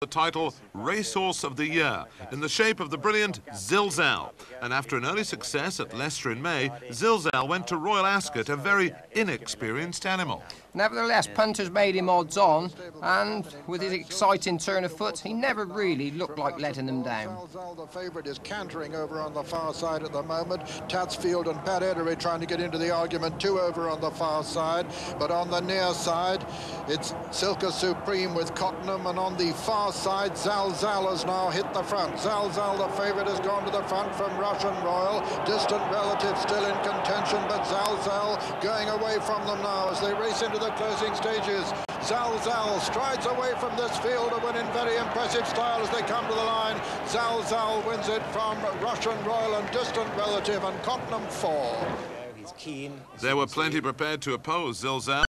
the title Racehorse of the Year in the shape of the brilliant Zilzal. And after an early success at Leicester in May, Zilzal went to Royal Ascot, a very inexperienced animal. Nevertheless, punters made him odds on, and with his exciting turn of foot, he never really looked like letting them down. Zalzal, the favourite, is cantering over on the far side at the moment. Tatsfield and Pat Eddery trying to get into the argument, two over on the far side. But on the near side, it's Silka Supreme with Cottenham, and on the far side, Zalzal has now hit the front. Zalzal, the favourite, has gone to the front from Russian Royal. Distant relative still in contention, but Zalzal going away from them now as they race into the closing stages. Zalzal strides away from this field to win in very impressive style as they come to the line. Zalzal wins it from Russian Royal and distant relative and Cottenham four. There were plenty prepared to oppose Zilzal.